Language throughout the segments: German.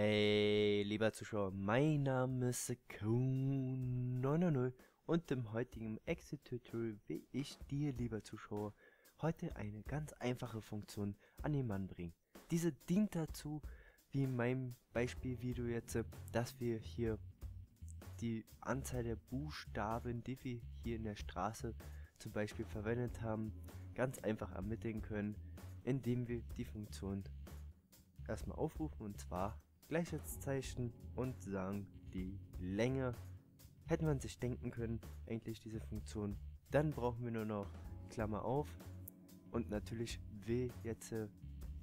Hey, lieber Zuschauer, mein Name ist Sekun900 und im heutigen Exit-Tutorial will ich dir, lieber Zuschauer, heute eine ganz einfache Funktion an den Mann bringen. Diese dient dazu, wie in meinem Beispielvideo jetzt, dass wir hier die Anzahl der Buchstaben, die wir hier in der Straße zum Beispiel verwendet haben, ganz einfach ermitteln können, indem wir die Funktion erstmal aufrufen und zwar Gleichheitszeichen und sagen die Länge. Hätte man sich denken können, eigentlich diese Funktion. Dann brauchen wir nur noch Klammer auf und natürlich will jetzt äh,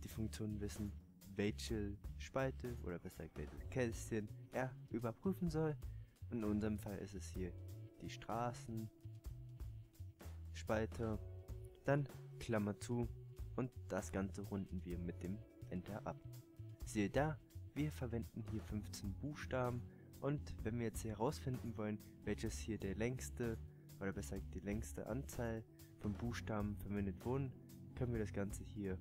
die Funktion wissen, welche Spalte oder besser gesagt Kästchen er überprüfen soll. In unserem Fall ist es hier die Straßenspalte. Dann Klammer zu und das Ganze runden wir mit dem Enter ab. Siehe da, wir verwenden hier 15 Buchstaben und wenn wir jetzt herausfinden wollen, welches hier der längste oder besser die längste Anzahl von Buchstaben verwendet wurden, können wir das Ganze hier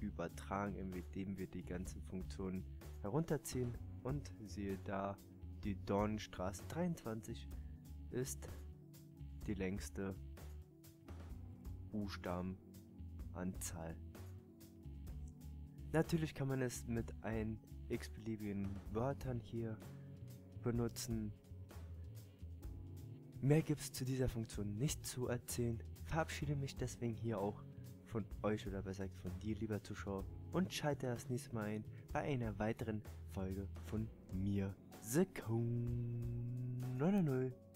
übertragen, indem wir die ganzen Funktionen herunterziehen und siehe da, die Dornenstraße 23 ist die längste Buchstabenanzahl. Natürlich kann man es mit ein x-beliebigen Wörtern hier benutzen. Mehr gibt es zu dieser Funktion nicht zu erzählen. Verabschiede mich deswegen hier auch von euch oder besser gesagt von dir, lieber Zuschauer, und schalte das nächste Mal ein bei einer weiteren Folge von mir, The Cone 900.